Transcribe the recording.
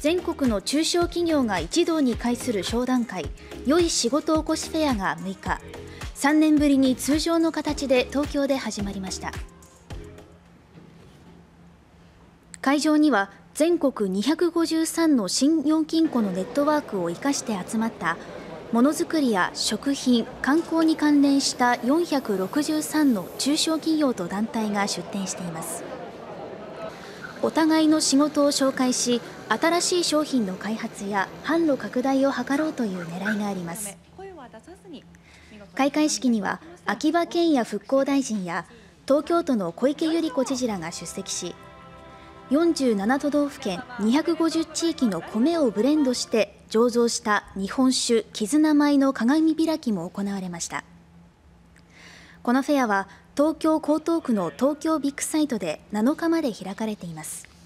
全国の中小企業が一堂に会する商談会良い仕事おこしフェアが6日。3年ぶりに通常の形で東京で始まりました。会場には全国253の信用金庫のネットワークを生かして集まったものづくりや食品、観光に関連した463の中小企業と団体が出展しています。お互いの仕事を紹介し新しい商品の開発や販路拡大を図ろうという狙いがあります。開会式には秋葉賢也復興大臣や東京都の小池百合子知事らが出席し47都道府県250地域の米をブレンドして醸造した日本酒絆米の鏡開きも行われました。このフェアは東京江東区の東京ビッグサイトで7日まで開かれています。